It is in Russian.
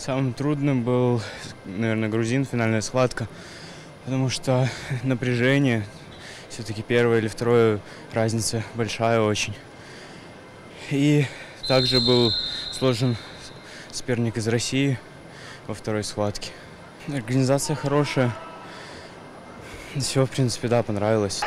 Самым трудным был, наверное, грузин, финальная схватка, потому что напряжение, все-таки первое или второе, разница большая очень. И также был сложен соперник из России во второй схватке. Организация хорошая. Все, в принципе, да, понравилось.